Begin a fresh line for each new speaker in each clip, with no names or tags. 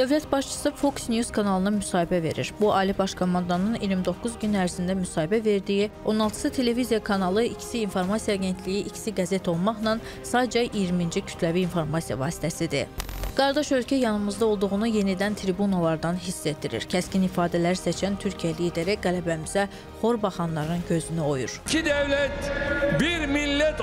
Dövlət başçısı Fox News kanalına müsahibə verir. Bu Ali Baş Komandanın 29 gün ərzində müsahibə verdiyi 16-sı televiziya kanalı, ikisi informasiya agentliyi, ikisi qəzet olmaqla sadəcə 20-ci kütləvi informasiya vasitəsidir. Qardaş ölkə yanımızda olduğunu yenidən tribunalardan hiss etdirir. Kəskin ifadələr seçən Türkiyə lideri qələbəmizə xor baxanların gözünü oyur.
İki devlet, bir millet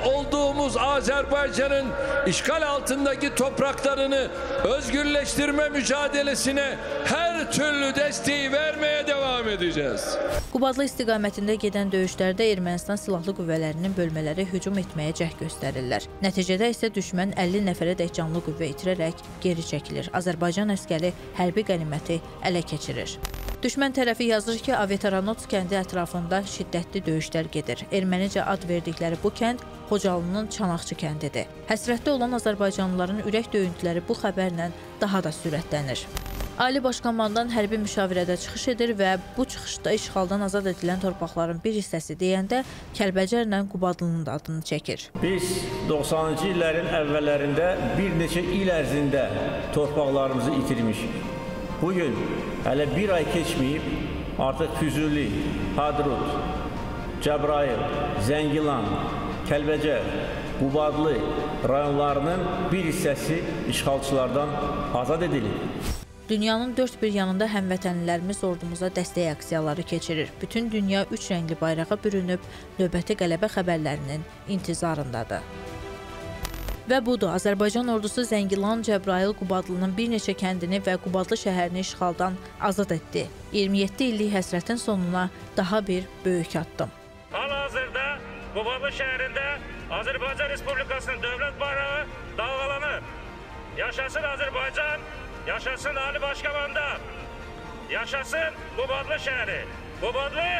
olduğumuz Azerbaycan'ın işgal altındaki topraklarını özgürleştirme mücadelesine her türlü desteği vermeye devam edeceğiz.
Qubadlı istiqamətində gedən döyüşlərdə Ermənistan silahlı qüvvələrinin bölmələri hücum etməyə cəhd göstərirlər. Nəticədə isə düşmən 50 nəfərədək canlı qüvvə itirərək geri çəkilir. Azərbaycan əskəri hərbi qəniməti ələ keçirir. Düşmən tərəfi yazır ki, Avetaranots kəndi ətrafında şiddətli döyüşlər gedir. Ermənicə ad verdikləri bu kənd Xocalının Çanaqçı kəndidir. Həsrətli olan azərbaycanlıların ürək döyüntüləri bu xəbərlə daha da sürətlənir. Ali Baş Komandan hərbi müşavirədə çıxış edir və bu çıxışda işğaldan azad edilən torpaqların bir hissəsi deyəndə Kəlbəcərlə Qubadlının da adını çəkir.
Biz 90-cı illərin əvvəllərində bir neçə il ərzində torpaqlarımızı itirmişik. Bugün hələ bir ay keçməyib artıq Füzuli, Hadrut, Cəbrayıl, Zəngilan, Kəlbəcər, Qubadlı rayonlarının bir hissəsi işğalçılardan azad edilib.
Dünyanın dörd bir yanında həmvətənlilərimiz ordumuza dəstək aksiyaları keçirir. Bütün dünya üç rəngli bayrağa bürünüb növbəti qələbə xəbərlərinin intizarındadır. Və budur, Azərbaycan ordusu Zəngilan, Cəbrayıl, Qubadlının bir neçə kəndini və Qubadlı şəhərini işğaldan azad etdi. 27 illik həsrətin sonuna daha bir böyük addım.
Hal-hazırda Qubadlı şəhərində Azərbaycan Respublikasının dövlət bayrağı dalğalanır. Yaşasın Azərbaycan, yaşasın Ali Başkomandan, yaşasın Qubadlı şəhəri. Qubadlı!